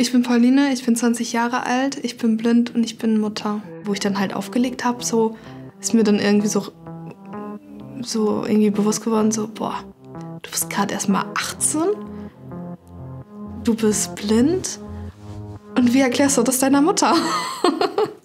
Ich bin Pauline, ich bin 20 Jahre alt, ich bin blind und ich bin Mutter. Wo ich dann halt aufgelegt habe, so ist mir dann irgendwie so, so irgendwie bewusst geworden, so, boah, du bist gerade erst mal 18, du bist blind und wie erklärst du das deiner Mutter?